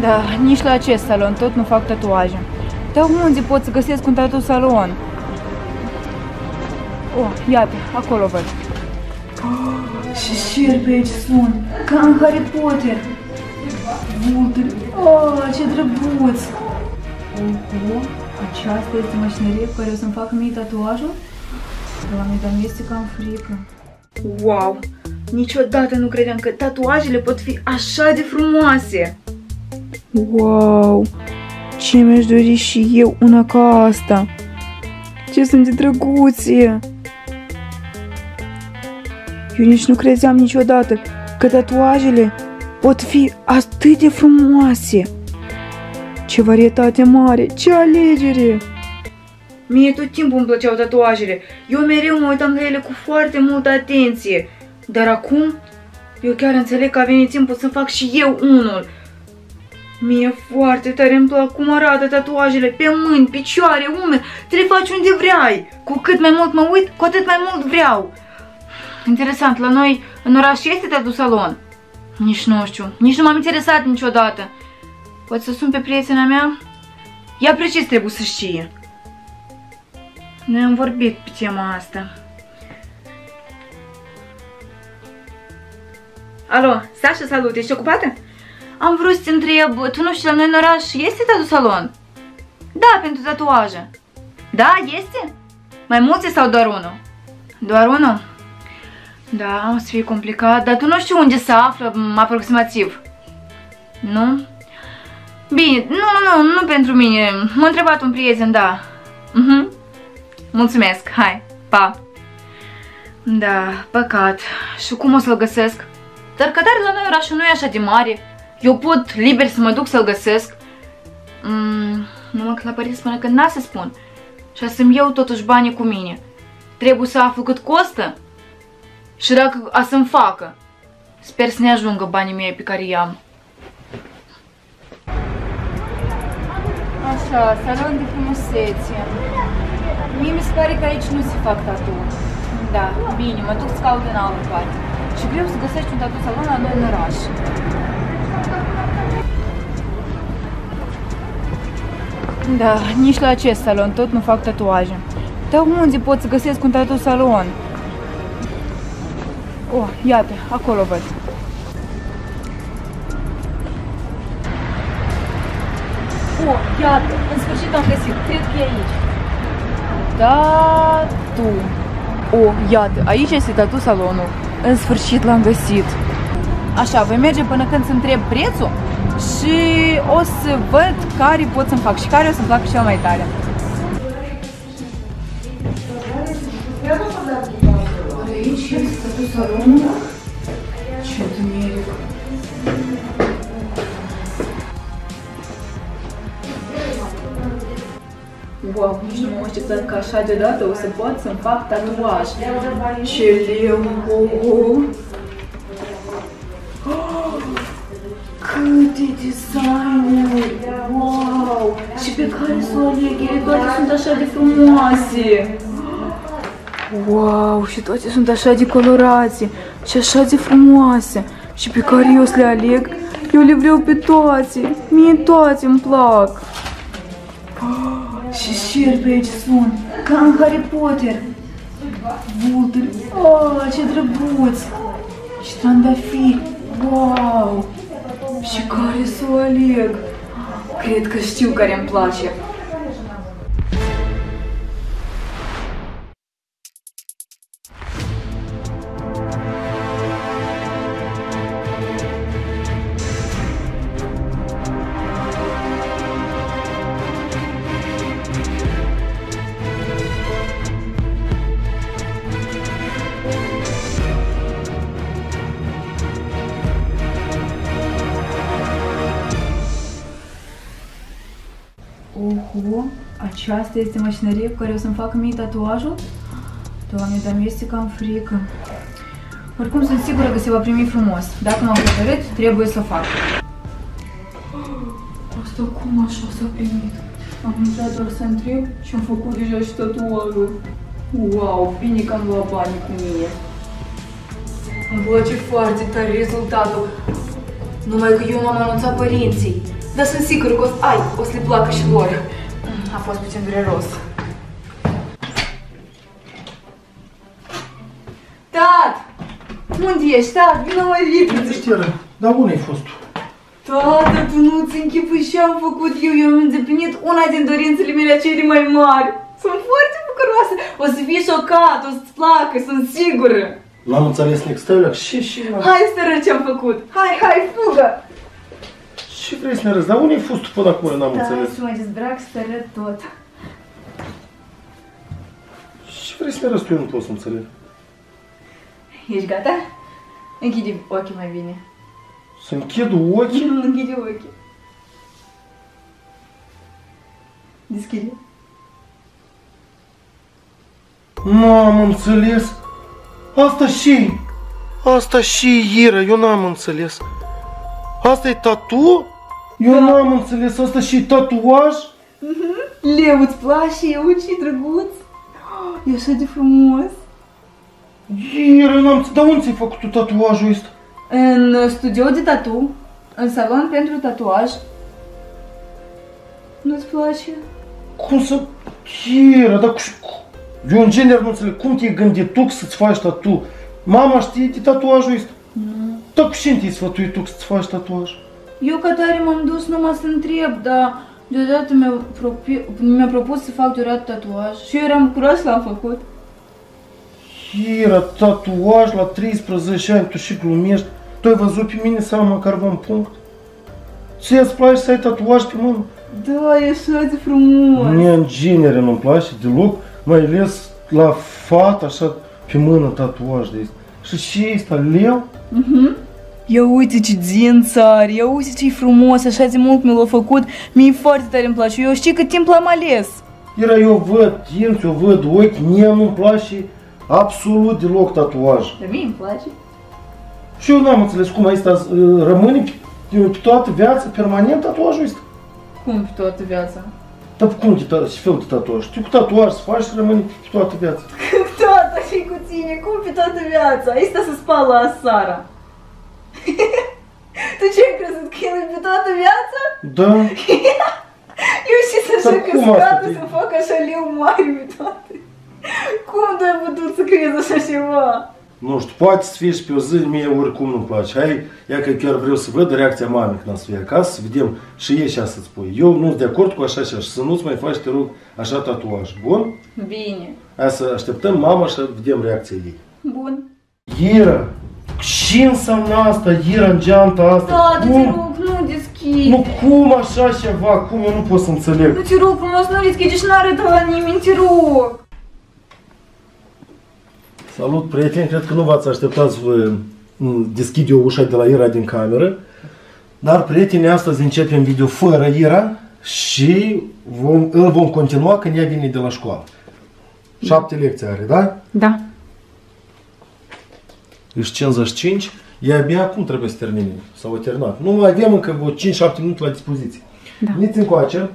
Da, nici la acest salon tot nu fac tatuaje. Dar unde pot să găsesc un tatu salon? Oh, iată, acolo văd. Oh, și șerpi aici sunt, ca în Harry Potter. Vulturi, oh, ce drăguț! Oho, aceasta este mașinărie cu care o să-mi fac mie tatuajul? Doamne, dar mi este cam frică. Wow! Niciodată nu credeam că tatuajele pot fi așa de frumoase! Wow! Ce mi-aș dori și eu una ca asta! Ce sunt de drăguțe! Eu nici nu credeam niciodată că tatuajele pot fi atât de frumoase! Ce varietate mare! Ce alegere! Mie tot timpul îmi plăceau tatuajele. Eu mereu mă uitam la ele cu foarte multă atenție. Dar acum, eu chiar înțeleg că a venit timpul să fac și eu unul. Mie foarte tare îmi plac cum arată tatuajele pe mâini, picioare, umeri. Te le faci unde vrei. Cu cât mai mult mă uit, cu atât mai mult vreau. Interesant, la noi în oraș este tatu salon? Nici nu știu, nici nu m-am interesat niciodată. Poți să sun pe prietena mea? Ea precis trebuie să știe. Noi am vorbit pe tema asta. Alo, Sasha, salut, ești ocupată? Am vrut să te întreb, tu nu știi la noi în oraș este tatu salon? Da, pentru tatuaje. Da, este? Mai mulți sau doar unul? Doar unul? Da, o să fie complicat, dar tu nu știi unde se află aproximativ. Nu? Bine, nu, nu, nu, nu pentru mine. M-a întrebat un prieten, da. Mhm. Uh -huh. Mulțumesc, hai, pa! Da, păcat. Și cum o să-l găsesc? Dar că la noi orașul nu e așa de mare. Eu pot liber să mă duc să-l găsesc. Mm, numai că la părinți spune că n-a să spun. Și să-mi iau totuși banii cu mine. Trebuie să aflu cât costă. Și dacă a să-mi facă. Sper să ne ajungă banii mei pe care i-am. Așa, salon de frumusețe. Mie mi se pare că aici nu se fac tatu. Da, bine, mă duc să caut în altă parte. Și greu să găsești un tatu salon la noi în oraș. Da, nici la acest salon tot nu fac tatuaje. Dar unde pot să găsesc un tatu salon? Oh, iată, acolo văd. Oh, iată, în sfârșit am găsit, cred că e aici. Tatu. O, iată, aici este tatu salonul. În sfârșit l-am găsit. Așa, voi merge până când să întreb prețul și o să văd care pot să-mi fac și care o să-mi placă cel mai tare. Aici este tatu salonul. Ce dumeric. Wow, nici nu m-am așteptat că așa deodată o să pot să-mi fac tatuaj. Ce leu, oh, oh. Câte designuri! Wow! Și pe care să o aleg? Ele toate sunt așa de frumoase! Wow! Și toate sunt așa de colorate și așa de frumoase! Și pe care eu să le aleg? Eu le vreau pe toate! Mie toate îmi plac! Și șerpi aici sunt, ca în Harry Potter. Vulturi, oh, ce drăguț! Și trandafiri, wow! Și care să o aleg? Cred Oho, aceasta este mașinărie cu care o să-mi fac mie tatuajul? Doamne, dar mi este cam frică. Oricum sunt sigură că se va primi frumos. Dacă m-am hotărât, trebuie să o fac. Asta cum așa s-a primit? Am intrat doar să întreb și am făcut deja și tatuajul. Wow, bine că am luat banii cu mine. Îmi place foarte tare rezultatul. Numai că eu m-am anunțat părinții. Dar sunt sigură că o să, ai, o să le placă și lor. A fost puțin dureros. Tat! Unde ești, tat? Vină mai repede! Știere, dar unde ai fost tu? Tată, tu nu-ți închipui ce am făcut eu. Eu am îndeplinit una din dorințele mele cele mai mari. Sunt foarte bucuroasă. O să fii șocat, o să-ți placă, sunt sigură. N-am înțeles nici stălea. Și, și, mă. Hai să te arăt ce am făcut. Hai, hai, fugă! Ce vrei să ne arăți? Dar unde ai fost tu până acum? N-am Da, înțeles. să mă dezbrac să te arăt tot. Ce vrei să ne arăți tu? Eu nu pot să înțeleg. Ești gata? Închide ochii mai bine. Să închid ochii? Închide ochii. Deschide. N-am înțeles. Asta și Asta și Ira, eu n-am înțeles. Asta e tatu? Eu Da. n-am înțeles. Asta și tatuaj? Leu, îți place? Eu ce drăguț. E așa de frumos. Ira, eu n-am înțeles. Dar unde ți-ai făcut tu tatuajul ăsta? În studio de tatu, în salon pentru tatuaj. Nu-ți place? Cum să... Ira, dar cu... Eu în genere nu înțeleg. Cum te-ai gândit tu să-ți faci tatu? Mama știe de tatuajul ăsta? Nu. Dar cu cine te-ai sfătuit tu să-ți faci tatuaj? Eu ca tare m-am dus numai să întreb, dar deodată mi-a, propi- mi-a propus să fac durat tatuaj și eu eram bucuros că l-am făcut. Ira, tatuaj la 13 ani, tu și glumești. Tu ai văzut pe mine să am măcar un punct? Ție îți place să ai tatuaj pe mână? Da, e așa de frumos. Mie în genere nu-mi place deloc, mai ales la fată așa pe mână tatuaj de asta. Și ce este leu? Mhm. Ia uite ce dinți are, ia uite ce frumos, așa de mult mi l-a făcut, mie foarte tare îmi place, eu știi cât timp l-am ales. Era eu văd dinți, eu văd ochi, mie nu-mi place absolut deloc tatuaj. Dar mie îmi place. Și eu n-am înțeles cum asta uh, rămâne pe, pe toată viața, permanent tatuajul ăsta. Cum pe toată viața? Dar cum de ta- ce fel de tatuaj? Tu cu tatuaj să faci și rămâne pe toată viața. Toată și cu tine, cum pe toată viața? Asta se spală Sara. tu ce ai crezut că el e pe toată viața? Da, Eu și să Dar așa că cum asta scată te- să fac așa leu mare pe toate. Cum tu ai putut să crezi așa ceva? nu știu, poate să fie și pe o zi, mie oricum nu-mi place. Hai, ia că chiar vreau să văd reacția mamei când o să fie acasă, să vedem și ei ce să spui. Eu nu sunt de acord cu așa și așa, să nu-ți mai faci, te rog, așa tatuaj. Bun? Bine. Hai să așteptăm mama și vedem reacția ei. Bun. Ira, ce înseamnă asta, Ira, în geanta asta? Da, te cum? rog, nu deschide. Nu, cum așa ceva? Cum eu nu pot să înțeleg? Nu te rog frumos, nu deschide și n-arătă la nimeni, te rog. Salut, prieteni! Cred că nu v-ați așteptat să vă m, deschid eu ușa de la Ira din cameră. Dar, prieteni, astăzi începem video fără Ira și vom, îl vom continua când ea vine de la școală. Șapte lecții are, da? Da. Ești 55. Ea abia acum trebuie să termine. Sau a terminat. Nu mai avem încă vreo 5-7 minute la dispoziție. Da. Veniți încoace.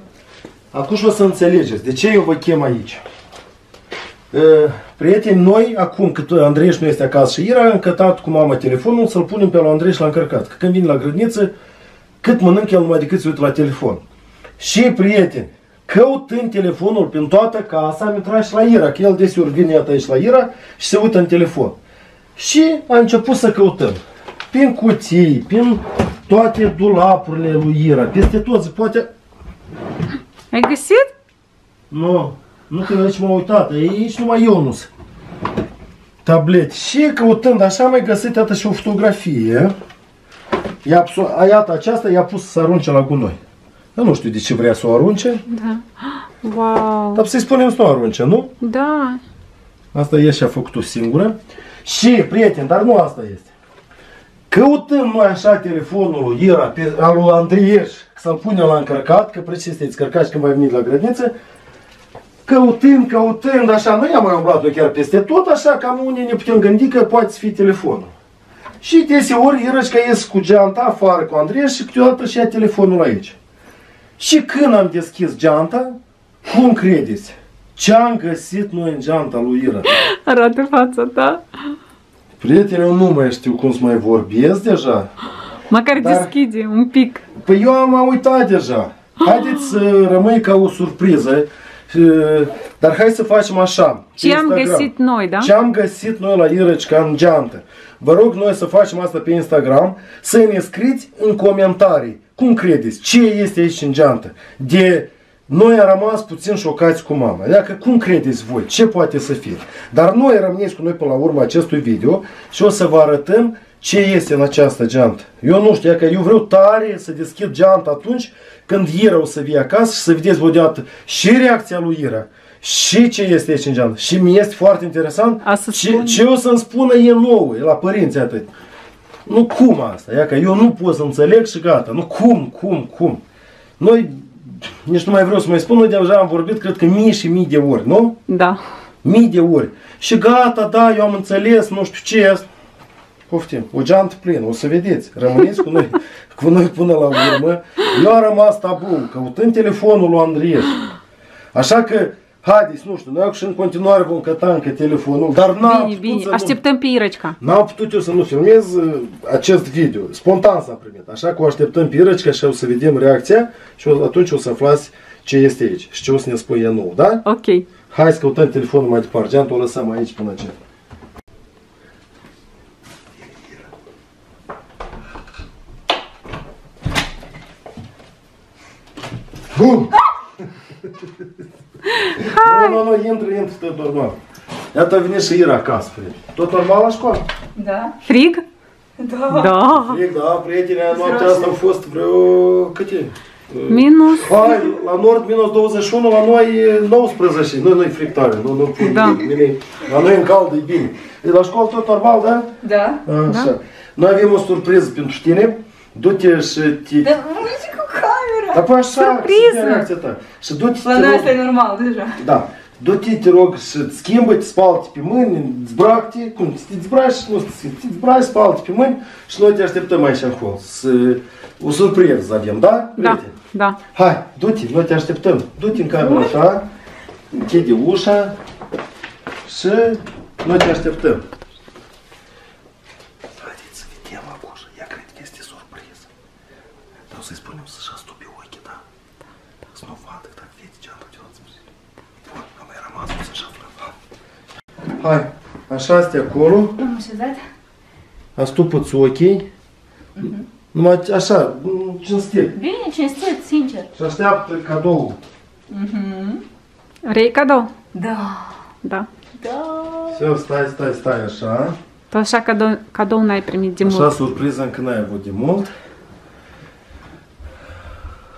Acum și o să înțelegeți de ce eu vă chem aici. Uh, Prieteni, noi, acum cât Andrei nu este acasă și Ira a încătat cu mama telefonul, să-l punem pe la Andrei și l-a încărcat. Că când vine la grădiniță, cât mănâncă el numai decât se uită la telefon. Și, prieteni, căutând telefonul prin toată casa, am intrat și la Ira, că el desigur vine iată aici la Ira și se uită în telefon. Și a început să căutăm. Prin cutii, prin toate dulapurile lui Ira, peste tot, se poate... Ai găsit? Nu, nu că aici m-am uitat, aici numai eu nu sunt. Tablet. Și căutând așa am mai găsit iată și o fotografie. I-a, pus- a, iată aceasta i-a pus să arunce la gunoi. Eu nu știu de ce vrea să o arunce, Da. Wow. dar să-i spunem să nu o arunce, nu? Da. Asta e și a făcut-o singură. Și, prieteni, dar nu asta este. Căutăm noi așa telefonul lui Ira, pe, al lui Andrieș, să-l punem la încărcat, că precis este încărcat și când va veni la grădiniță, căutând, căutând, așa, noi am mai umblat chiar peste tot, așa, cam unii ne putem gândi că poate să fie telefonul. Și deseori Irășca ies cu geanta afară cu Andrieș și câteodată și ia telefonul aici. Și când am deschis geanta, cum credeți? Ce am găsit noi în geanta lui Ira? Arată fața ta. Prieteni, eu nu mai știu cum să mai vorbesc deja. Măcar Dar- deschide un pic. Păi eu am uitat deja. Haideți să rămâi ca o surpriză. uh, Dar hai să facem așa. pe Ce am Instagram. găsit noi, da? Ce am găsit noi la Irăcica în geantă. Vă rog noi să facem asta pe Instagram, să ne scriți în comentarii. Cum credeți? Ce este aici în geantă? De noi am rămas puțin șocați cu mama. Dacă cum credeți voi? Ce poate să fie? Dar noi rămâneți cu noi până la urmă acestui video și o să vă arătăm ce este în această geantă. Eu nu știu, că eu vreau tare să deschid geanta atunci când Ira o să vie acasă și să vedeți voi deodată și reacția lui Ira și ce este aici în geantă. Și mi este foarte interesant A să ce, spun- ce o să-mi spună e nouă, la părinții atât. Nu cum asta, ia că eu nu pot să înțeleg și gata. Nu cum, cum, cum. Noi, nici nu mai vreau să mai spun, noi deja am vorbit, cred că mii și mii de ori, nu? Da. Mii de ori. Și gata, da, eu am înțeles, nu știu ce. Poftim, o geantă plină, o să vedeți. Rămâneți cu noi, cu noi până la urmă. Eu am rămas tabu, căutând telefonul lui Andrieș. Așa că, haideți, nu știu, noi și în continuare vom căta încă telefonul, dar n-am Bine, putut bine. să nu... Așteptăm pe Irăcica. N-am putut eu să nu filmez uh, acest video. Spontan s-a primit. Așa că o așteptăm pe Irăcica și o să vedem reacția și o- atunci o să aflați ce este aici și ce o să ne spui ea nou, da? Ok. Hai să căutăm telefonul mai departe. Geantul o lăsăm aici până ce. Bun! Nu, nu, nu, intră, intră, tot normal. Iată vine și Ira acasă, prieten. Tot normal la școală? Da? Frig? Da. Da. Frig, da, prieteni, noaptea asta au fost vreo... câte? Minus. Hai, la nord minus 21, la noi e 19. Nu, nu-i fric tare, nu, nu pun Da. nimic. La noi în cald, e bine. E la școală tot normal, da? Da? Așa. Noi avem o surpriză pentru tine. Du-te și te... Dar uite cu camera! Dar păi așa, Surpriză! să fie reacția ta. Și du-te, La te noi rog, asta e normal deja. da. Du-te, te rog, și îți schimbă, te spală pe mâini, zbrac-te, cum, te zbraci, nu te te zbraci, spală pe mâini și noi te așteptăm aici în hol. Să... O surpriză avem, da? Da. prieteni? Da. Hai, du-te, noi te așteptăm. Du-te în camera așa, închide ușa și noi te așteptăm. Haideți să vedem acolo. Ea cred că este surpriză. Dar o să-i spunem să-și astupe ochii, da? Să nu vadă dacă vede ce am făcut. Bun, am mai rămas, o să-și află. Hai, așa este acolo. Am așezat? Astupă-ți ochii. Numai așa, cinstit. Bine, cinstit, sincer. Și așteaptă cadoul. Vrei cadou? Da. Da. Da. Все, stai, stai, stai așa. Tu așa cadou, cadou n-ai primit de Așa mult. surpriză încă n-ai avut de mult.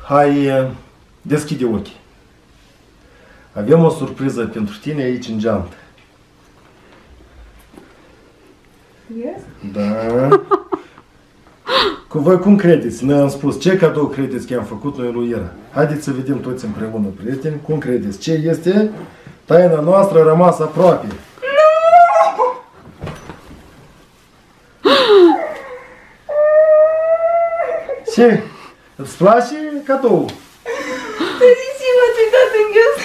Hai, eh, deschide ochii. Avem o surpriză pentru tine aici în geantă. Yes? Da. Cu voi cum credeți? Noi am spus ce cadou credeți că am făcut noi lui Ira. Haideți să vedem toți împreună, prieteni, cum credeți. Ce este taina noastră a rămas aproape. Ce? Îți place cadou? Tăriți-mă, ți-ai dat în gâs.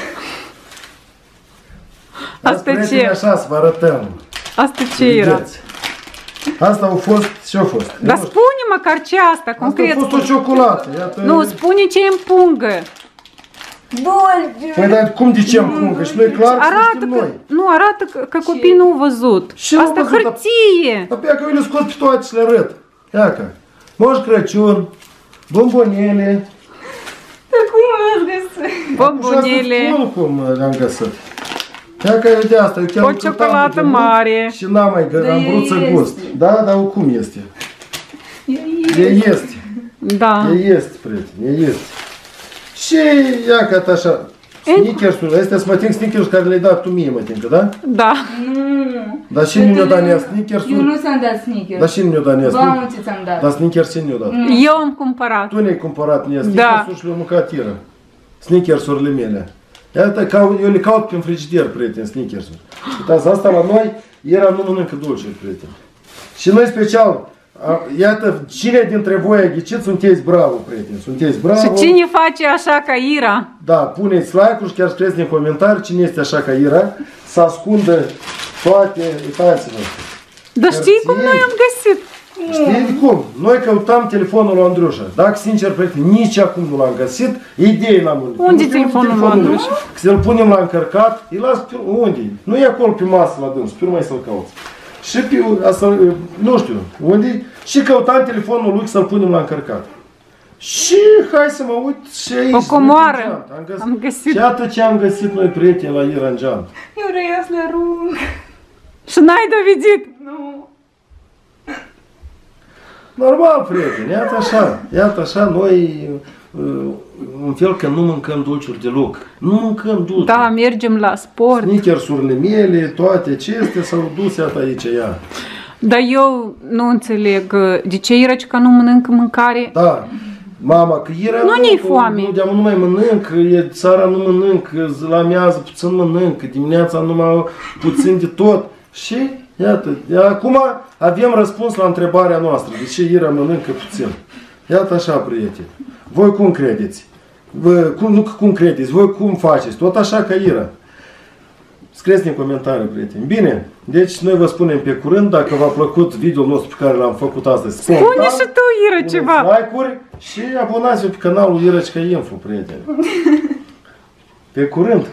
Asta prieteni, ce? așa să vă arătăm. Asta ce era? Vedeți. Asta a fost, ce a fost? Dar Nu știu. spune măcar ce asta, Asta a concret. fost o ciocolată. Iată. Nu, spune ce e în pungă. Dulce. Păi dar cum de ce am pungă? Și noi clar să Arată știm că, noi. nu, arată că, că copiii nu au văzut. Și nu au Asta văzut, dar- hârtie. Dar pe ea că eu le scot pe toate și le arăt. Iacă. Moș Crăciun, bombonele. Dar cum l-ați găsit? Bombonele. Și asta cum le-am găsit. Ia că e de asta, eu chiar O am căutat ciocolată de mult mare. Și n-am mai gă- Dar am vrut să este. gust. Da, dar cum este? E este. Da. E este, prieten, e este. Și ia că așa. Snickers-ul, astea sunt mătinc Snickers care le-ai dat tu mie, mătincă, da? Da. Nu. Dar și nu mi-a dat nea Eu Snickers-ul. nu ți-am dat sneakers. Dar și nu mi-a dat nea Ba, Snickers. nu ți ți-am dat. Dar Snickers și nu mi-a dat. Eu am cumpărat. Tu ne-ai cumpărat mie Da. Snickers-ul și le-am mâncat Ira. Snickers-urile mele. Iată, ca, eu le caut prin frigider, prieten, Snickers-uri. Uitați, asta la noi, era nu mănâncă dulce, prieten. Și noi special, a, iată, cine dintre voi a ghicit, sunteți bravo, prieteni, sunteți bravo. Și cine face așa ca Ira? Da, puneți like-uri și chiar scrieți în comentarii cine este așa ca Ira, să ascundă toate, uitați-vă. Dar știi cum Hârtie. noi am găsit? Știi cum? Noi căutam telefonul lui Andrușa. Dacă sincer, prieten, nici acum nu l-am găsit, idei n-am în- Unde Nu știu telefonul lui Andrușa? Că să-l punem la încărcat, îi las pe... Unde? Nu e acolo pe masă la dâns, pe urmă să-l cauți. Și pe, asta, nu știu, unde? Și căutam telefonul lui să-l punem la încărcat. Și hai să mă uit și aici. O comoară. în geant. Am găsit. Am găsit. Și iată ce am găsit noi prieteni la Ira în geant. Eu vreau să le arunc. Și n-ai dovedit. Nu. Normal, prieteni, iată așa, iată așa, noi uh, în fel că nu mâncăm dulciuri deloc. Nu mâncăm dulciuri. Da, mergem la sport. Snickersurile mele, toate acestea s-au dus iată aici ea. Dar eu nu înțeleg uh, de ce Iraci că nu mănâncă mâncare. Da, mama, că era Nu ne-i foame. Nu, de-am nu mai mănânc, e, țara nu mănânc, la amiază puțin mănânc, dimineața numai puțin de tot. Și iată, acum avem răspuns la întrebarea noastră, de ce Ira mănâncă puțin. Iată așa, prieteni. Voi cum credeți? Vă, cum, nu că cum credeți, voi cum faceți? Tot așa ca Ira. Scrieți în comentarii, prieteni. Bine, deci noi vă spunem pe curând, dacă v-a plăcut videoul nostru pe care l-am făcut astăzi. Spune spontan, și tu, Ira, puneți ceva. like-uri și abonați-vă pe canalul Irăcica Info, prieteni. Pe curând!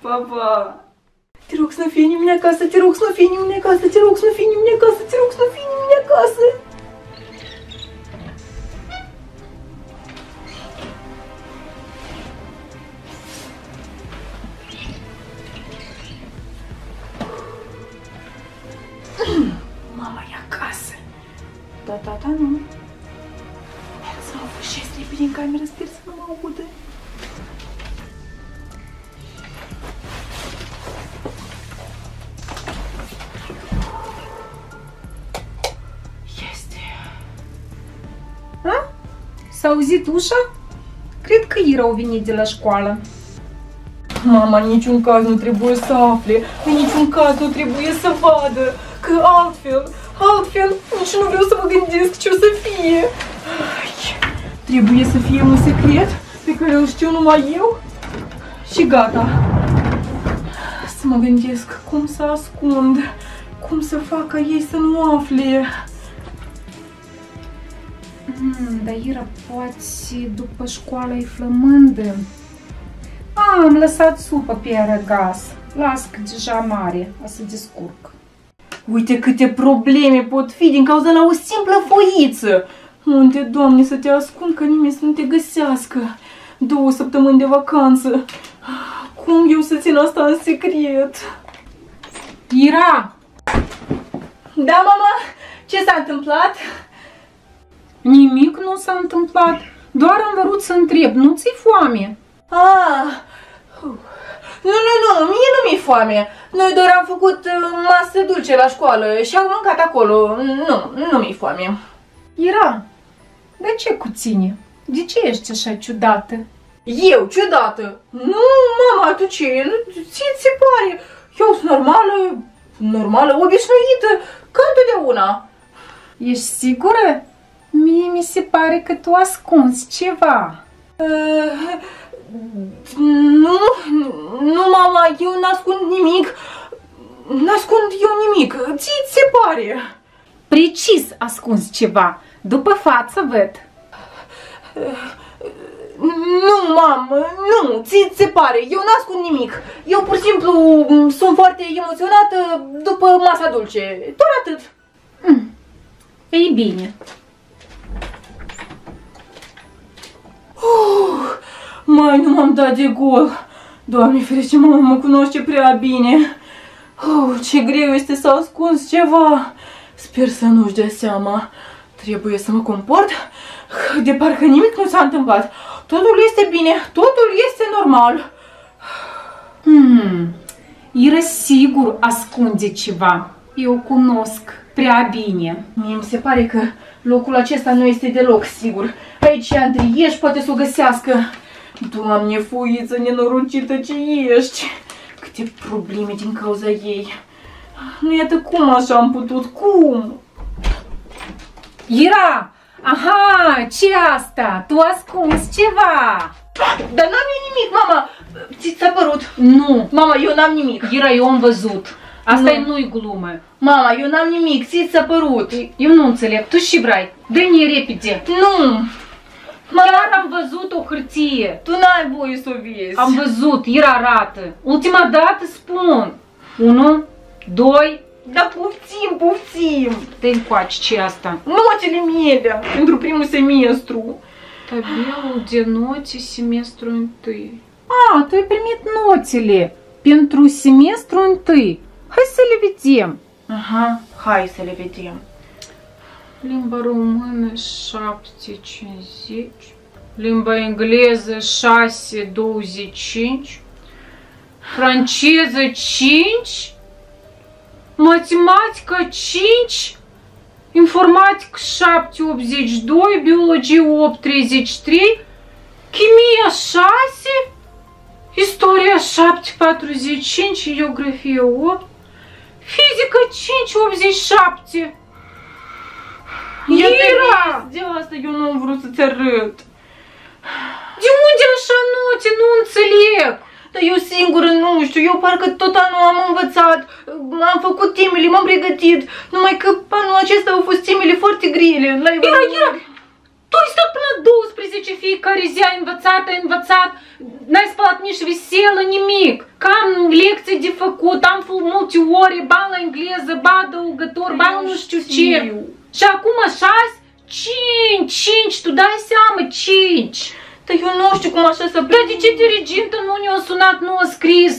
Pa, pa. Te rog să nu fie nimeni acasă, te rog să nu fie nimeni acasă, te rog să nu fie nimeni acasă, te rog să nu fie nimeni acasă. Mama e acasă. Da, tata nu. Să S-a auzit ușa? Cred că Ira au venit de la școală. Mama în niciun caz nu trebuie să afle, în niciun caz nu trebuie să vadă, că altfel, altfel, nici nu vreau să mă gândesc ce o să fie. Ai, trebuie să fie un secret pe care îl știu numai eu și gata. Să mă gândesc cum să ascund, cum să fac ca ei să nu afle. Hmm, dar Ira poate după școală e flămândă. A, am lăsat supă pe arăgas. Las că deja mare, o să descurc. Uite câte probleme pot fi din cauza la o simplă foiță. Unde, Doamne, să te ascund ca nimeni să nu te găsească? Două săptămâni de vacanță. Cum eu să țin asta în secret? Ira, Da, mama? Ce s-a întâmplat? Nimic nu s-a întâmplat. Doar am vrut să întreb, nu ți-i foame? Ah, nu, nu, nu, mie nu mi-e foame. Noi doar am făcut uh, masă dulce la școală și am mâncat acolo. Nu, nu mi-e foame. Ira, de ce cu tine? De ce ești așa ciudată? Eu, ciudată? Nu, mama, tu ce? Nu, ți ți se pare? Eu sunt normală, normală, obișnuită, ca întotdeauna. Ești sigură? Mie mi se pare că tu ascunzi ceva. Uh, nu, nu, mama, eu n-ascund nimic. N-ascund eu nimic. Ți ți se pare? Precis ascunzi ceva. După față văd. Nu, mamă, nu, ți ți se pare, eu n-ascund nimic. Eu pur și simplu m, sunt foarte emoționată după masa dulce. Doar atât. Ei bine. Mai nu m-am dat de gol. Doamne ferește, mama mă cunoaște prea bine. Oh, ce greu este să ascunzi ceva. Sper să nu-și dea seama. Trebuie să mă comport de parcă nimic nu s-a întâmplat. Totul este bine, totul este normal. Hmm, Ira sigur ascunde ceva. Eu cunosc prea bine. Mie mi se pare că locul acesta nu este deloc sigur. Aici Andrieș poate să o găsească. Doamne, foiță nenorocită ce ești! Câte probleme din cauza ei. Nu iată cum așa am putut, cum? Ira! Aha, ce asta? Tu ascunzi ceva! Dar n-am eu nimic, mama! Ți s-a părut? Nu, Mama, eu n-am nimic. Ira, eu am văzut. Asta Nu. e nu-i glumă. Mama, eu n-am nimic, ți s-a părut. Eu nu înțeleg. Tu și vrei? Dă-ne repede. Nu. Chiar am văzut o hârtie. Tu n-ai voie să o vezi. Am văzut, era arată. Ultima dată spun. Unu, doi, Da, poftim, poftim. dă încoace ce e asta? Notele mele pentru primul semestru. Tabelul de note semestru întâi. A, tu ai primit notele pentru semestru întâi. Hai să le vedem. Aha, hai să le vedem. Limba română 7,50. Limba engleză 6,25. Franceză 5. Matematică 5. Informatică 7,82. Biologie 8,33. Chimia 6. Istoria 7,45. Geografie 8. Fizică 5,87. Ira! De asta eu nu am vrut să-ți arăt. De unde așa note? Nu înțeleg. Dar eu singură nu știu, eu parcă tot anul am învățat, am făcut temele, m-am pregătit, numai că anul acesta au fost temele foarte grele. La Ira, Ira, tu ai stat până la 12 fiecare zi, ai învățat, ai învățat, n-ai spălat nici veselă, nimic. Că am lecții de făcut, am făcut multe ore, ba la engleză, ba adăugător, ba nu știu ce. Și acum 6, 5, 5, tu dai seama, 5. Dar eu nu știu cum așa să Dar de ce dirigintă nu ne-a sunat, nu a scris?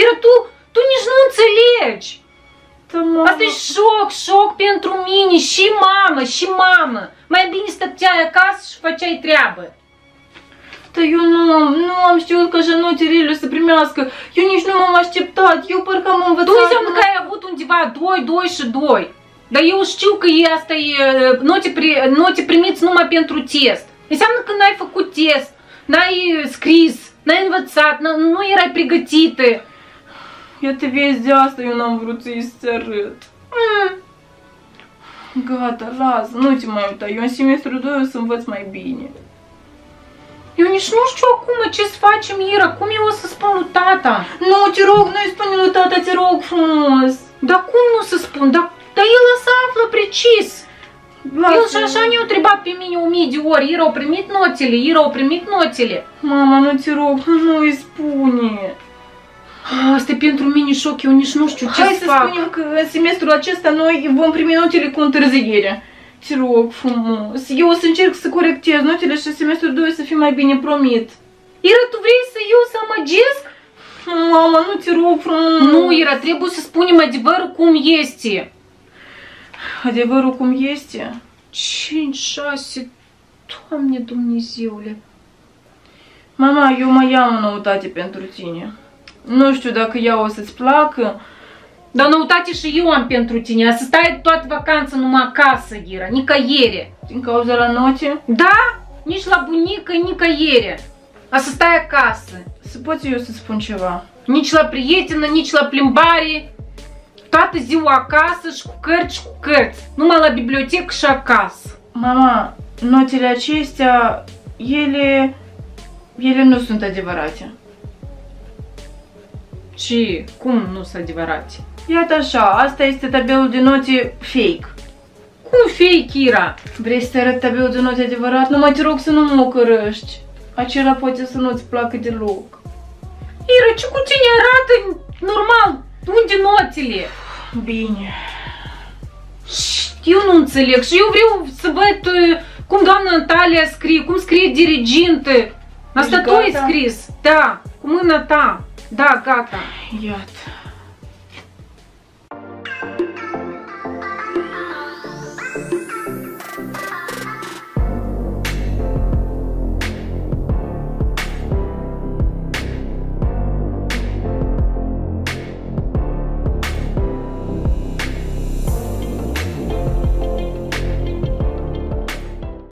Ira, tu, tu nici nu înțelegi. Da, mama. Asta e șoc, șoc pentru mine, și mamă, și mamă. Mai bine stăteai acasă și făceai treabă. Dar eu nu am, nu am știut că așa notele să primească. Eu nici nu m-am așteptat. Eu parcă am învățat. Tu înseamnă că ai avut undeva 2, 2 și 2. Dar eu știu că e asta e note, pri, note primiți numai pentru test. Înseamnă că n-ai făcut test, n-ai scris, n-ai învățat, n- nu erai pregătită. Ia te vezi de asta, eu n-am vrut să-i să arăt. Mm. Gata, lasă, nu te mai uita. Eu în semestrul 2 o să învăț mai bine. Eu nici nu știu acum ce să facem, Ira, cum eu o să spun lui tata? Nu, te rog, nu-i spune lui tata, te rog frumos. Dar cum nu să spun? Dar, dar el o să află precis. El și așa Asta e pentru mine șoc, eu nici nu știu ce Hai să să fac. spunem că în semestrul acesta noi vom primi notele cu întârziere. Te rog frumos. Eu o să încerc să corectez notele și semestrul 2 să fie mai bine promit. Ira, tu vrei să eu să amăgesc? Mama, nu te rog frumos. Nu, Ira, trebuie să spunem adevărul cum este. Adevărul cum este. 5, 6, Doamne Dumnezeule. Mama, eu mai am o noutate pentru tine. Nu știu dacă ea o să-ți placă. Dar noutate și eu am pentru tine, să stai toată vacanța numai acasă, Ira, nicăiere. Din cauza la note. Da? Nici la bunică, nicăiere. A să stai acasă. Să pot eu să spun ceva. Nici la prietenă, nici la plimbare. Toată ziua acasă și cu cărți și cu cărți. Numai la bibliotecă și acasă. Mama, notele acestea, ele, ele nu sunt adevărate. Și cum nu sunt adevărate? Iată așa, asta este tabelul de note fake. Cum fake, Ira? Vrei să te arăt tabelul de note adevărat? Nu mai te rog să nu mă ocărăști. Acela poate să nu-ți placă deloc. Ira, ce cu tine arată normal? Unde notele? Bine. Eu nu înțeleg și eu vreau să văd uh, cum doamna Natalia scrie, cum scrie dirigintă. Asta Ești tu ai gata? scris, da, cu mâna ta. Da, gata. Iată.